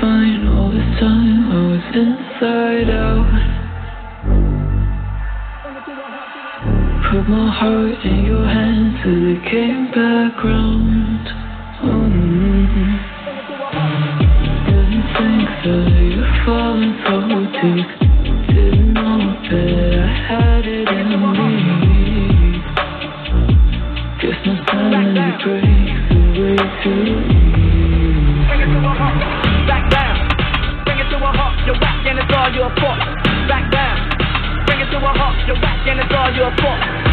fine all this time. I was inside out. Put my heart in your hands till it came back round. Mm-hmm. Didn't think that you'd fallen so deep. Didn't know that I had it in me. Guess my sanity breaks away too You're whack and it's all your fault.